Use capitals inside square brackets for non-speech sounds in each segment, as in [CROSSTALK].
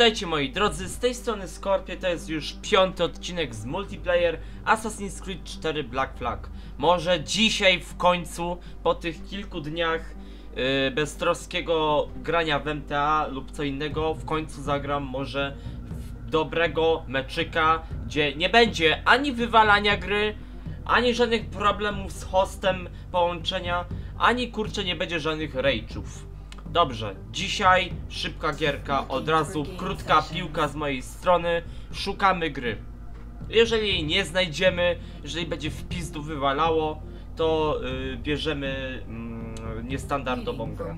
Witajcie moi drodzy, z tej strony Scorpio, to jest już piąty odcinek z multiplayer Assassin's Creed 4 Black Flag. Może dzisiaj w końcu, po tych kilku dniach yy, beztroskiego grania w MTA lub co innego, w końcu zagram może w dobrego meczyka, gdzie nie będzie ani wywalania gry, ani żadnych problemów z hostem połączenia, ani kurczę nie będzie żadnych rage'ów. Dobrze, dzisiaj szybka gierka, od razu krótka piłka z mojej strony, szukamy gry. Jeżeli jej nie znajdziemy, jeżeli będzie w pizdu wywalało, to yy, bierzemy yy, niestandardową grę.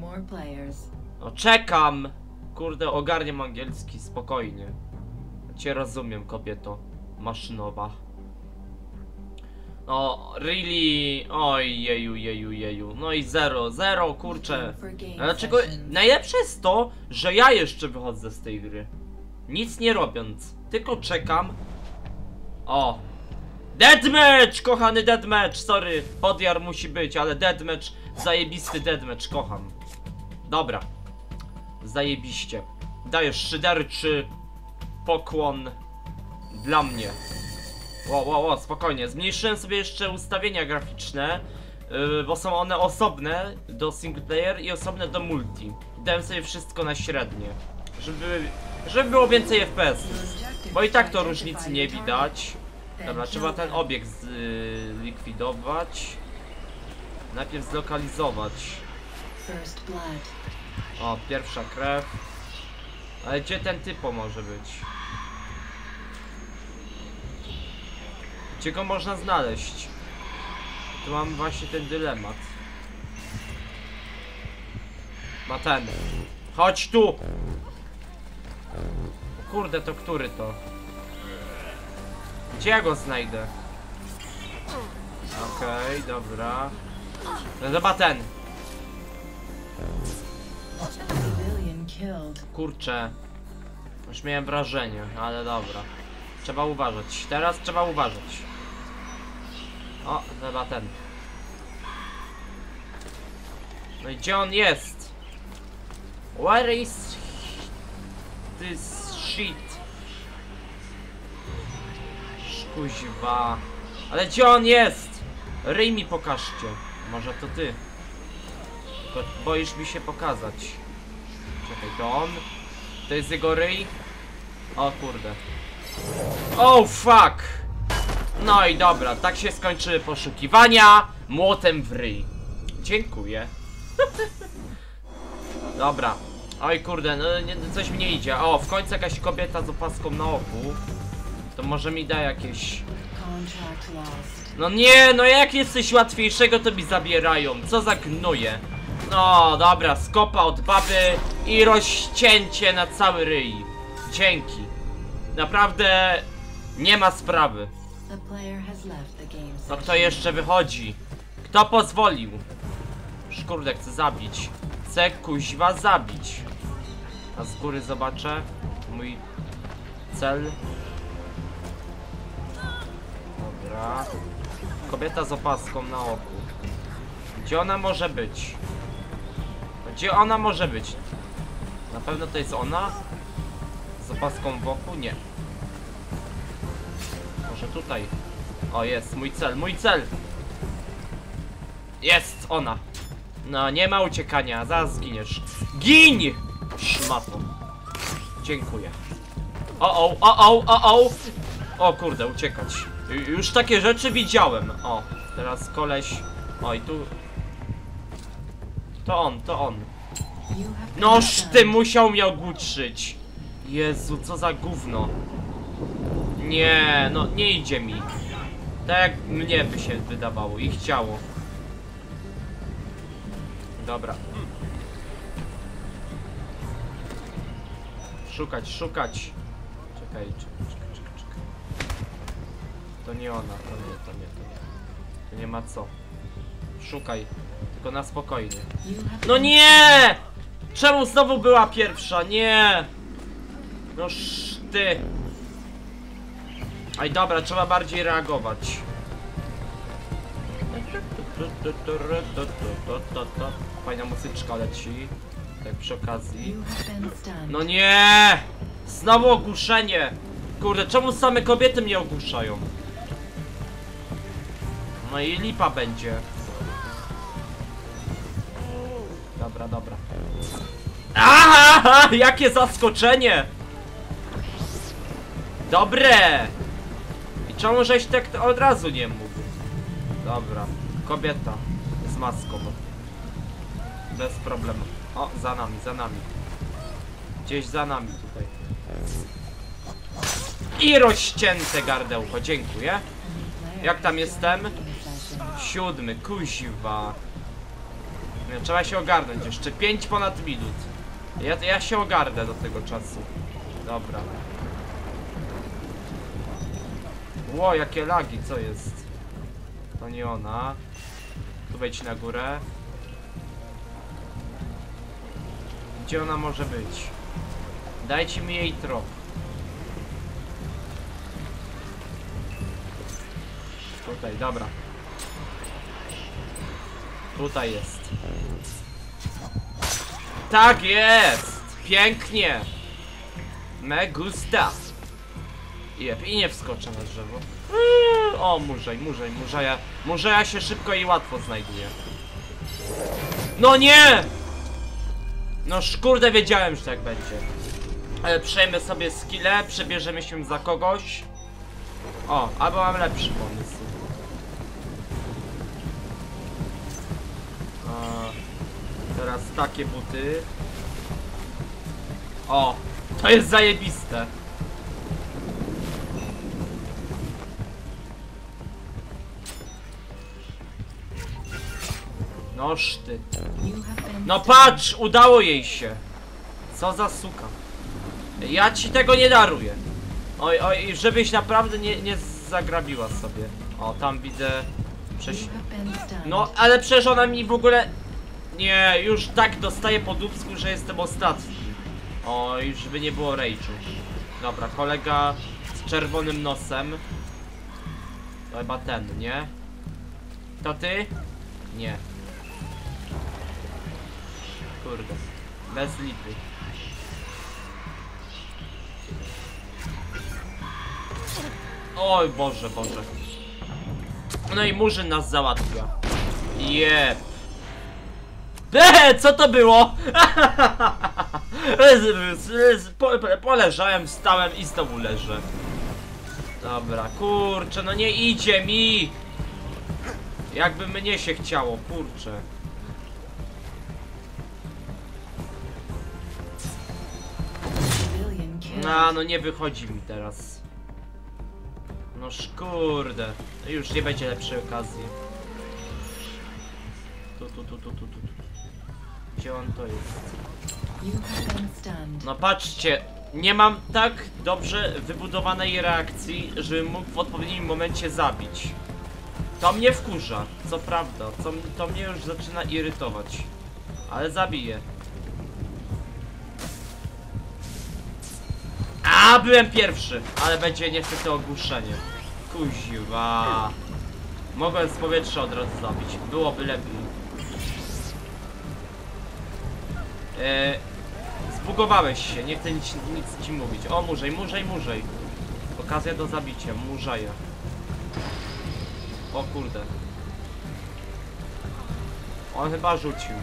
No czekam! Kurde, ogarniam angielski, spokojnie. Cię rozumiem, kobieto maszynowa. No, really? Oj, jeju, jeju, jeju. No i zero, zero, kurczę. A Dlaczego? Najlepsze jest to, że ja jeszcze wychodzę z tej gry. Nic nie robiąc, tylko czekam. O! Deathmatch! Kochany deathmatch! Sorry, podjar musi być, ale deathmatch, zajebisty deathmatch, kocham. Dobra. Zajebiście. Dajesz szyderczy pokłon dla mnie. Ło, ło, ło, spokojnie. Zmniejszyłem sobie jeszcze ustawienia graficzne, yy, bo są one osobne do single player i osobne do multi. Dałem sobie wszystko na średnie, żeby, żeby było więcej FPS. Bo i tak to różnicy nie widać. Dobra, trzeba ten obiekt zlikwidować. Najpierw zlokalizować. O, pierwsza krew. Ale gdzie ten typo może być? Gdzie go można znaleźć? Tu mam właśnie ten dylemat. Ma ten. Chodź tu! O kurde, to który to? Gdzie ja go znajdę? Okej, dobra. No chyba ten. Kurczę. Już miałem wrażenie, ale dobra. Trzeba uważać. Teraz trzeba uważać. O, chyba ten. No i gdzie on jest? Where is this shit? Szkuźwa. Ale gdzie on jest? Ryj mi pokażcie. Może to ty. Tylko boisz mi się pokazać. Czekaj, to on? To jest jego ryj? O kurde. Oh fuck! No i dobra, tak się skończyły poszukiwania. Młotem w ryj. Dziękuję. [LAUGHS] dobra. Oj kurde, no nie, coś mi nie idzie. O, w końcu jakaś kobieta z opaską na oku. To może mi da jakieś... No nie, no jak jesteś łatwiejszego to mi zabierają. Co za gnuje. No dobra, skopa od baby i rozcięcie na cały ryj. Dzięki. Naprawdę nie ma sprawy. No kto jeszcze wychodzi? Kto pozwolił? Szkurde, chcę zabić. Chcę kuźwa zabić. A z góry zobaczę mój cel. Dobra. Kobieta z opaską na oku. Gdzie ona może być? Gdzie ona może być? Na pewno to jest ona? Z opaską wokół? Nie. Może tutaj. O, jest, mój cel, mój cel! Jest, ona. No, nie ma uciekania, zaraz zginiesz. Gin! Szmato. Dziękuję. O, o, o, o, o, o! O kurde, uciekać. Ju- Już takie rzeczy widziałem. O, teraz koleś... O, i tu... To on, to on. Noż ty musiał mnie ogłuczyć. Jezu, co za gówno. Nie, no nie idzie mi. Tak jak mnie by się wydawało i chciało. Dobra. Szukać, szukać. Czekaj, czekaj, czekaj, czekaj, czekaj. To nie ona, to nie, to nie, to nie. To nie ma co. Szukaj. Tylko na spokojnie. No nie! Czemu znowu była pierwsza? Nie! Noż ty. Aj dobra, trzeba bardziej reagować. Fajna muzyczka leci. Tak przy okazji. No nie! Znowu ogłuszenie! Kurde, czemu same kobiety mnie ogłuszają? No i lipa będzie. Dobra, dobra. Aha! [LAUGHS] Jakie zaskoczenie! Dobre! I czemu żeś tak od razu nie mógł? Dobra, kobieta z maską. Bez problemu. O, za nami, za nami. Gdzieś za nami tutaj. I rozcięte gardełko, dziękuję. Jak tam jestem? Siódmy. Nie, Trzeba się ogarnąć jeszcze. 5 ponad minut. Ja, ja się ogarnę do tego czasu. Dobra. Ło, jakie lagi, co jest? To nie ona. Tu wejdź na górę. Gdzie ona może być? Dajcie mi jej trop. Tutaj, dobra. Tutaj jest. Tak jest! Pięknie! Me gusta! Jep, i nie wskoczę na drzewo. Eee, O, murzej, murzej, murzeja. Murzeja się szybko i łatwo znajduje. No nie! No kurde, wiedziałem, że tak będzie. Ale przejmę sobie skillę, przebierzemy się za kogoś. O, albo mam lepszy pomysł. A, teraz takie buty. O, to jest zajebiste. Noż ty. No patrz, udało jej się. Co za suka. Ja ci tego nie daruję. Oj, oj, żebyś naprawdę nie, nie zagrabiła sobie. O, tam widzę... Prześ... No, ale przecież ona mi w ogóle... Nie, już tak dostaję po dubsku, że jestem ostatni. O, już by nie było rage'u. Dobra, kolega z czerwonym nosem. To chyba ten, nie? To ty? Nie. Kurde. Bez lipy. Oj Boże, Boże. No i Murzyn nas załatwia. Jep. Eee, co to było? [LAUGHS] Po- Poleżałem, wstałem i znowu leżę. Dobra, kurczę, no nie idzie mi! Jakby mnie się chciało, kurczę. A, no nie wychodzi mi teraz. No szkurde. Już nie będzie lepszej okazji. Tu, tu, tu, tu, tu, tu. tu. Gdzie on to jest? No patrzcie, nie mam tak dobrze wybudowanej reakcji, żebym mógł w odpowiednim momencie zabić. To mnie wkurza, co prawda, to, to mnie już zaczyna irytować. Ale zabiję. A, byłem pierwszy, ale będzie niestety ogłuszenie. Kuziwa. Mogłem z powietrza od razu zabić, byłoby lepiej. Eee, zbugowałeś się, nie chcę nic, nic ci mówić. O, murzej, murzej, murzej. Okazja do zabicia, murzeja. O kurde. On chyba rzucił.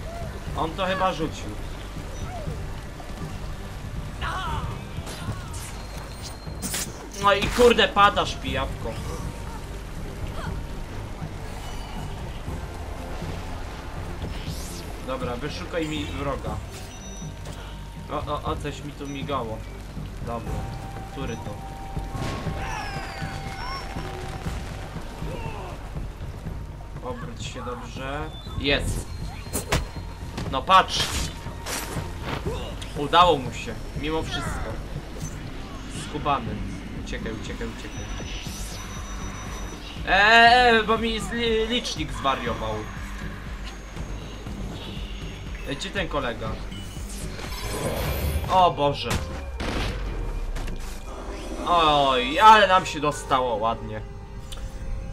On to chyba rzucił. No i kurde padasz pijawko. Dobra, wyszukaj mi wroga. O, o, o, coś mi tu migało. Dobra, który to? Obróć się dobrze. Jest. No patrz. Udało mu się, mimo wszystko. Skubany. Uciekaj, uciekaj, uciekaj. Eee, bo mi li licznik zwariował. Ej, Gdzie ten kolega? O Boże. Oj, ale nam się dostało ładnie.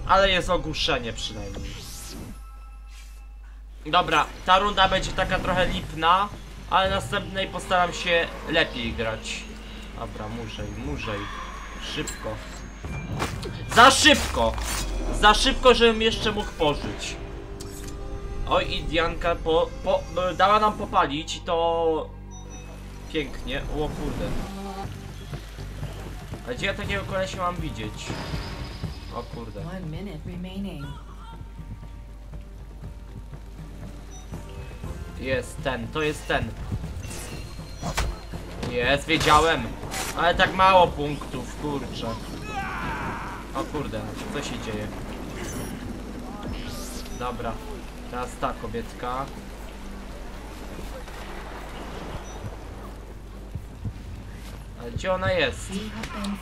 Ale jest ogłuszenie przynajmniej. Dobra, ta runda będzie taka trochę lipna, ale następnej postaram się lepiej grać. Dobra, murzej, murzej. Szybko. Za szybko! Za szybko, żebym jeszcze mógł pożyć. Oj, i Dianka po, po, e, dała nam popalić i to... Pięknie. O kurde. A gdzie ja takiego kolesia mam widzieć? O kurde. Jest ten, to jest ten. Jest, wiedziałem. Ale tak mało punktów, kurczę. O kurde, co się dzieje? Dobra, teraz ta kobietka. Ale gdzie ona jest?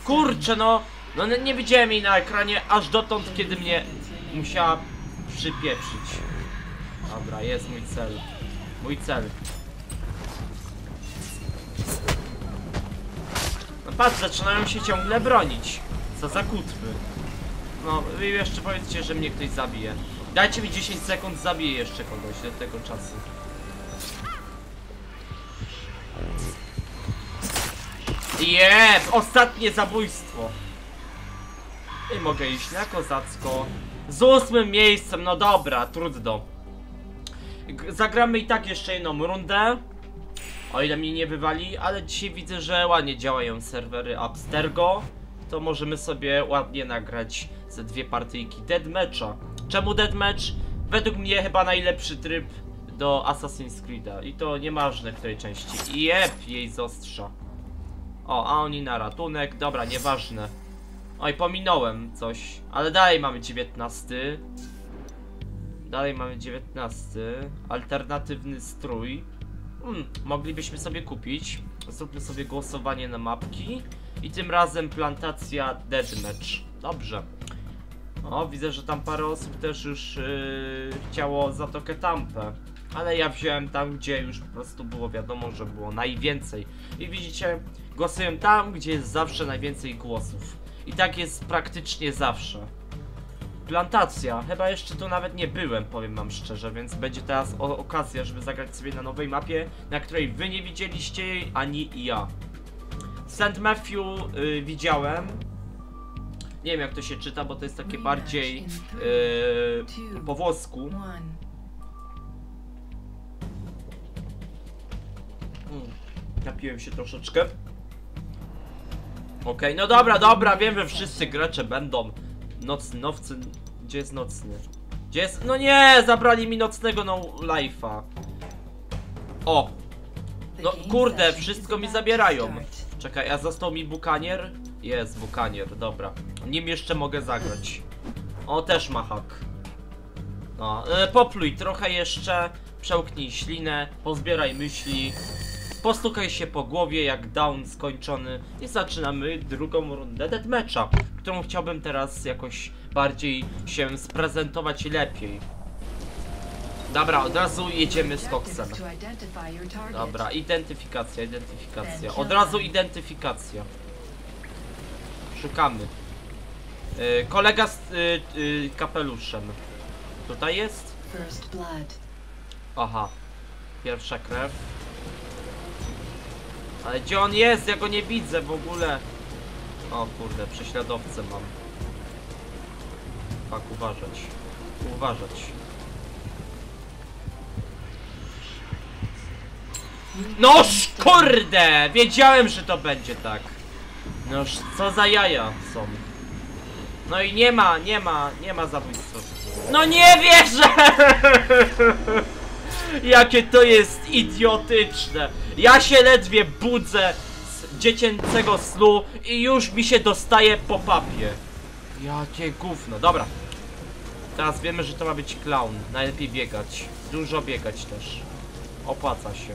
Kurczę no! No nie widziałem jej na ekranie aż dotąd, kiedy mnie musiała przypieprzyć. Dobra, jest mój cel. Mój cel. No patrz, zaczynają się ciągle bronić. Co za kutwy. No, wy jeszcze powiedzcie, że mnie ktoś zabije. Dajcie mi 10 sekund, zabiję jeszcze kogoś do tego czasu. Jeb! Ostatnie zabójstwo! I mogę iść na kozacko. Z ósmym miejscem, no dobra, trudno. Zagramy i tak jeszcze jedną rundę. O ile mnie nie wywali, ale dzisiaj widzę, że ładnie działają serwery Abstergo. To możemy sobie ładnie nagrać ze dwie partyjki Deadmatcha. Czemu Deadmatch? Według mnie chyba najlepszy tryb do Assassin's Creed'a. I to nieważne w której części. Jep, jej zostrza. O, a oni na ratunek. Dobra, nieważne. Oj, pominąłem coś. Ale dalej mamy 19. Dalej mamy 19. Alternatywny strój. Hmm, moglibyśmy sobie kupić. Zróbmy sobie głosowanie na mapki. I tym razem plantacja Deathmatch. Dobrze. O, widzę, że tam parę osób też już yy, chciało Zatokę Tampę. Ale ja wziąłem tam, gdzie już po prostu było wiadomo, że było najwięcej. I widzicie, głosuję tam, gdzie jest zawsze najwięcej głosów. I tak jest praktycznie zawsze. Plantacja. Chyba jeszcze tu nawet nie byłem, powiem wam szczerze, więc będzie teraz okazja, żeby zagrać sobie na nowej mapie, na której wy nie widzieliście jej, ani ja. St. Matthew y, widziałem. Nie wiem jak to się czyta, bo to jest takie bardziej y, po włosku. one. Mm, Napiłem się troszeczkę. Okej, no dobra, dobra, wiem, że wszyscy gracze będą. Nocny, nowcy. Gdzie jest nocny? Gdzie jest. No nie, zabrali mi nocnego no life'a. O! No kurde, wszystko mi zabierają. Czekaj, a został mi bukanier? Jest bukanier, dobra. Nim jeszcze mogę zagrać. O, też ma hak. No, e, popluj trochę jeszcze, przełknij ślinę, pozbieraj myśli, postukaj się po głowie jak down skończony i zaczynamy drugą rundę deathmatcha, którą chciałbym teraz jakoś bardziej się sprezentować lepiej. Dobra, od razu jedziemy z koksem. Dobra, identyfikacja, identyfikacja. Od razu identyfikacja. Szukamy. Y, kolega z y, y, kapeluszem. Tutaj jest? Aha. Pierwsza krew. Ale gdzie on jest? Ja go nie widzę w ogóle. O kurde, prześladowcę mam. Tak, uważać. Uważać. Noż kurde! Wiedziałem, że to będzie tak. Noż co za jaja są. No i nie ma, nie ma, nie ma zabójstwa. No nie wierzę! Jakie to jest idiotyczne. Ja się ledwie budzę z dziecięcego snu i już mi się dostaje po papie. Jakie gówno. Dobra. Teraz wiemy, że to ma być clown. Najlepiej biegać. Dużo biegać też. Opłaca się.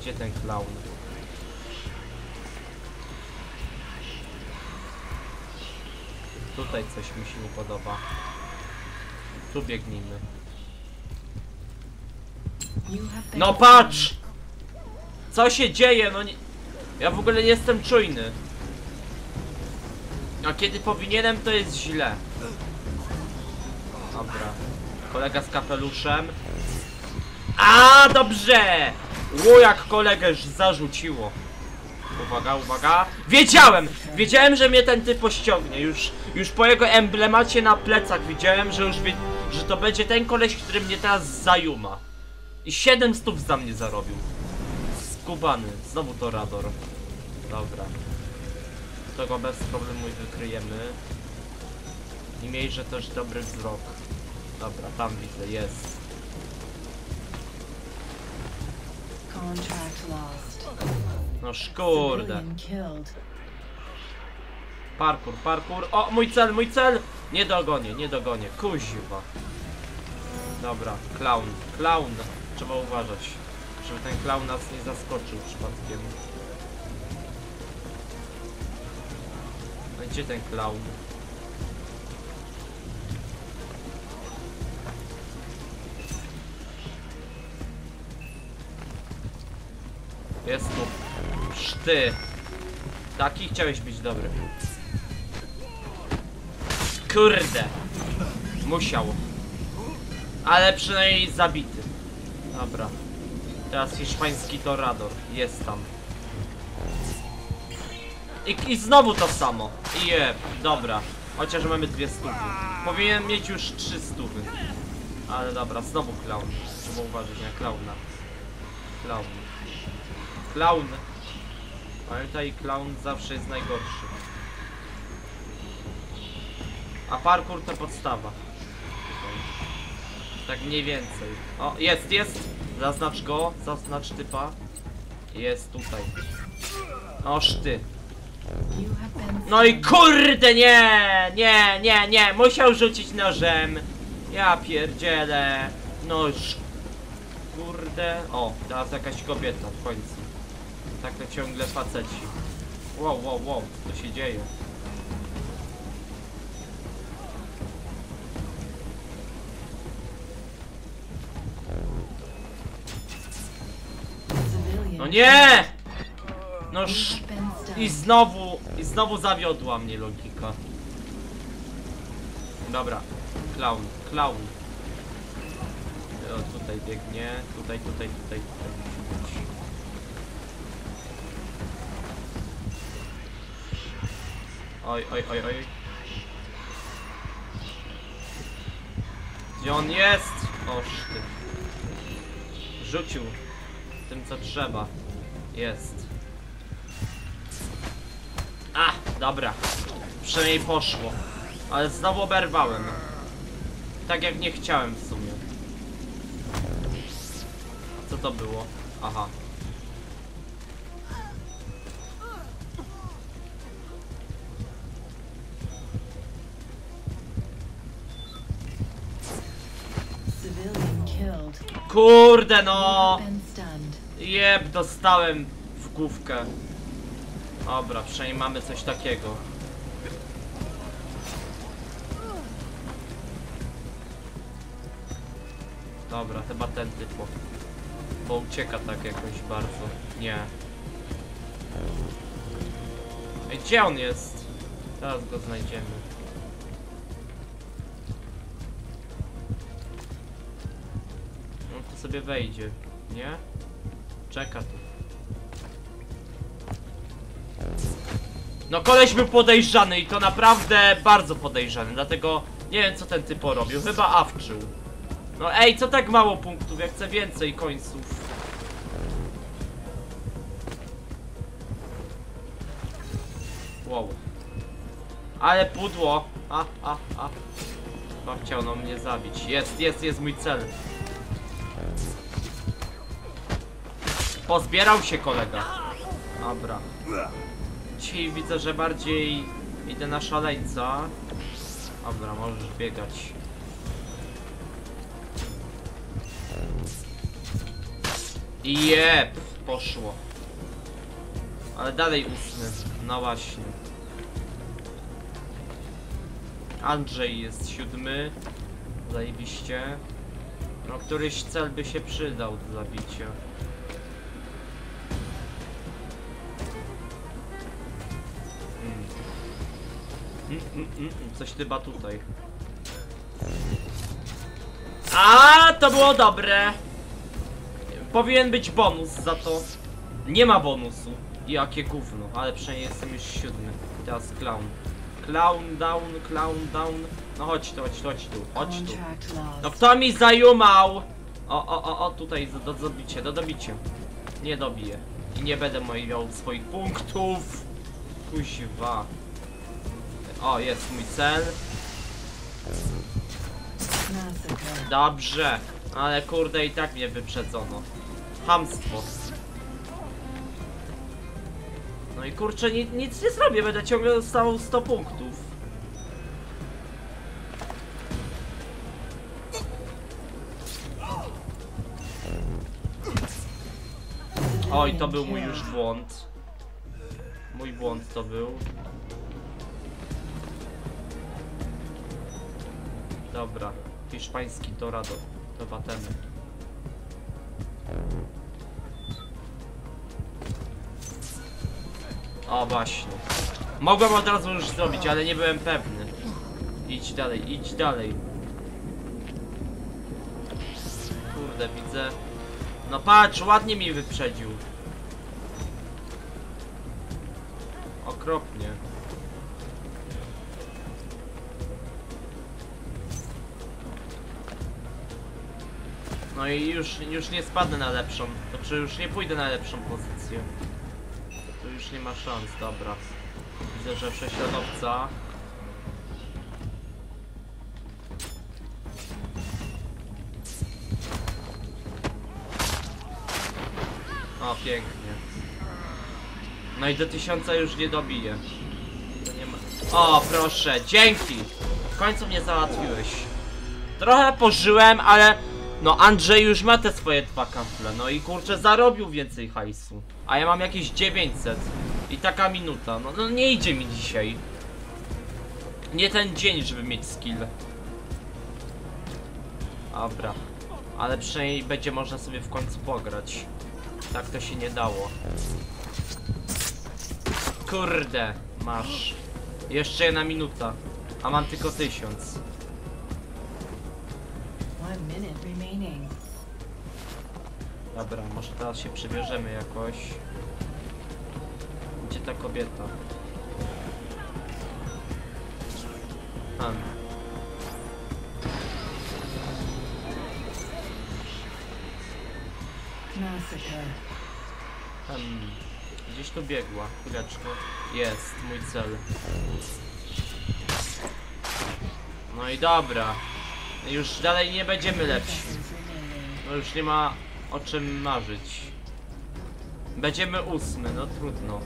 Gdzie ten clown? Tutaj coś mi się nie podoba. Tu biegnijmy. No patrz! Co się dzieje? No nie... Ja w ogóle nie jestem czujny. A kiedy powinienem, to jest źle. Dobra. Kolega z kapeluszem. A dobrze! Ło jak kolegę zarzuciło. Uwaga, uwaga. Wiedziałem! Wiedziałem, że mnie ten typ pościągnie. Już, już po jego emblemacie na plecach widziałem, że już wie, że to będzie ten koleś, który mnie teraz zajuma. I 7 stów za mnie zarobił. Skubany. Znowu to rador. Dobra. To go bez problemu wykryjemy. I miejże też dobry wzrok. Dobra, tam widzę, jest. No szkurde. Parkour, parkour. O, mój cel, mój cel! Nie dogonię, nie dogonię. Kuźwa. Dobra, clown, clown. Trzeba uważać, żeby ten clown nas nie zaskoczył przypadkiem. No gdzie ten clown? Jest tu. Szty. Taki chciałeś być dobry. Kurde. Musiał. Ale przynajmniej zabity. Dobra. Teraz hiszpański torador. Jest tam. I, I znowu to samo. I jeb. Dobra. Chociaż mamy dwie stówy. Powinien mieć już trzy stówy. Ale dobra, znowu clown. Trzeba uważać na klauna. Clown. Clown. Pamiętaj, clown zawsze jest najgorszy. A parkour to podstawa. Tak mniej więcej. O, jest, jest! Zaznacz go, zaznacz typa. Jest tutaj. Oż ty. No i kurde, nie! Nie, nie, nie! Musiał rzucić nożem. Ja pierdzielę. No już. Kurde. O, teraz jakaś kobieta w końcu. Tak to ciągle faceci. Wow, wow, wow, co się dzieje? No nie! No sz... I znowu, i znowu zawiodła mnie logika. Dobra, clown, clown. O, tutaj biegnie, tutaj, tutaj, tutaj, tutaj. Oj, oj, oj, oj. Gdzie on jest? Oż ty. Rzucił tym co trzeba. Jest. A, dobra. Przynajmniej poszło. Ale znowu oberwałem. Tak jak nie chciałem w sumie. Co to było? Aha. Kurde no! Jeb, dostałem w główkę. Dobra, przynajmniej mamy coś takiego. Dobra, chyba ten typo. Bo ucieka tak jakoś bardzo. Nie. Ej, gdzie on jest? Teraz go znajdziemy. On tu sobie wejdzie, nie? Czeka tu. No koleś był podejrzany i to naprawdę bardzo podejrzany, dlatego nie wiem co ten typ porobił, chyba awczył. No ej, co tak mało punktów, ja chcę więcej końców. Wow. Ale pudło. A, a, a. Chyba chciał no mnie zabić. Jest, jest, jest mój cel. Pozbierał się kolega. Dobra. Dzisiaj widzę, że bardziej idę na szaleńca. Dobra, możesz biegać. Jep, poszło. Ale dalej ósmy. No właśnie. Andrzej jest siódmy. Zajebiście. No któryś cel by się przydał do zabicia. Mm, mm, mm, Coś chyba tutaj. A, to było dobre. Powinien być bonus za to. Nie ma bonusu. Jakie gówno, ale przynajmniej jestem już siódmy. Teraz clown. Clown down, clown down. No chodź tu, chodź tu, chodź tu, chodź tu. No kto mi zajumał? O, o, o, o, tutaj do, do dobicie, do dobicie. Nie dobiję. I nie będę miał swoich punktów. Kuźwa. O, jest mój cel. Dobrze. Ale kurde i tak mnie wyprzedzono. Hamstwo. No i kurczę, ni nic nie zrobię, będę ciągle dostawał 100 punktów. Oj, to był mój już błąd. Mój błąd to był. Dobra, hiszpański Dorado. Do Batemy. O właśnie. Mogłem od razu już zrobić, ale nie byłem pewny. Idź dalej, idź dalej. Kurde, widzę. No patrz, ładnie mi wyprzedził. Okropnie. No i już, już nie spadnę na lepszą. Znaczy już nie pójdę na lepszą pozycję. Tu już nie ma szans, dobra. Widzę, że prześladowca. O, pięknie. No i do tysiąca już nie dobiję. Nie ma... O, proszę, dzięki! W końcu mnie załatwiłeś. Trochę pożyłem, ale no Andrzej już ma te swoje dwa kafle, no i kurczę zarobił więcej hajsu. A ja mam jakieś 900 i taka minuta, no, no nie idzie mi dzisiaj. Nie ten dzień, żeby mieć skill. Dobra, ale przynajmniej będzie można sobie w końcu pograć. Tak to się nie dało. Kurde, masz. Jeszcze jedna minuta, a mam tylko tysiąc. One minute remaining. Dobra, może teraz się przebierzemy jakoś. Gdzie ta kobieta? Massacre. Hmm. Gdzieś tu biegła. Chwileczkę. Jest, mój cel. No i dobra. Już dalej nie będziemy lepsi. No już nie ma o czym marzyć. Będziemy ósmy, no trudno.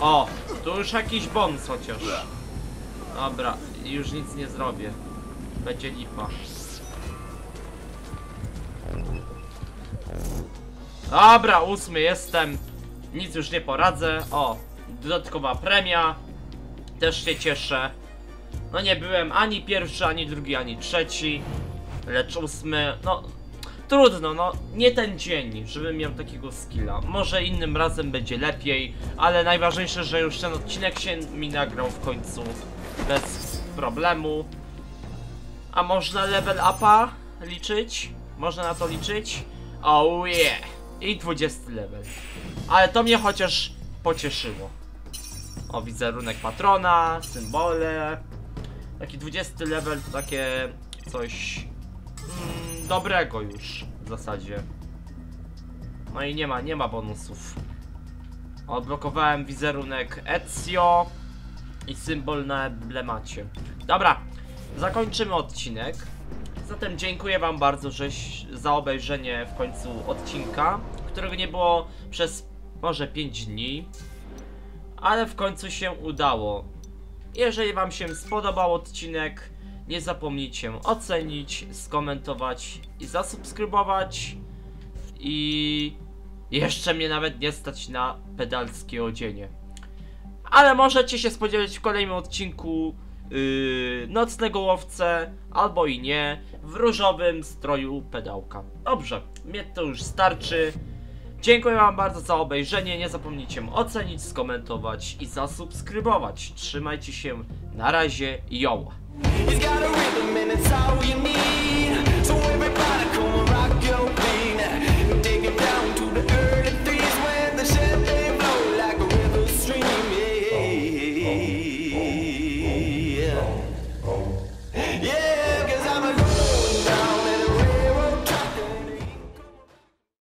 O, tu już jakiś bonus chociaż. Dobra, już nic nie zrobię. Będzie lipa. Dobra, ósmy jestem. Nic już nie poradzę. O, dodatkowa premia. Też się cieszę. No nie byłem ani pierwszy, ani drugi, ani trzeci. Lecz ósmy, no trudno, no nie ten dzień, żebym miał takiego skilla. Może innym razem będzie lepiej, ale najważniejsze, że już ten odcinek się mi nagrał w końcu bez problemu. A można level upa liczyć? Można na to liczyć? Oh yeah! I 20 level. Ale to mnie chociaż pocieszyło. O, wizerunek patrona, symbole. Taki 20 level to takie coś mm, dobrego już w zasadzie. No i nie ma, nie ma bonusów. Odblokowałem wizerunek Ezio i symbol na emblemacie. Dobra, zakończymy odcinek. Zatem dziękuję wam bardzo za obejrzenie w końcu odcinka, którego nie było przez może 5 dni. Ale w końcu się udało. Jeżeli wam się spodobał odcinek, nie zapomnijcie ocenić, skomentować i zasubskrybować. I jeszcze mnie nawet nie stać na pedalskie odzienie. Ale możecie się spodziewać w kolejnym odcinku yy, nocnego łowcę, albo i nie, w różowym stroju pedałka. Dobrze, mnie to już starczy. Dziękuję wam bardzo za obejrzenie, nie zapomnijcie ocenić, skomentować i zasubskrybować. Trzymajcie się, na razie, yo!